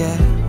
get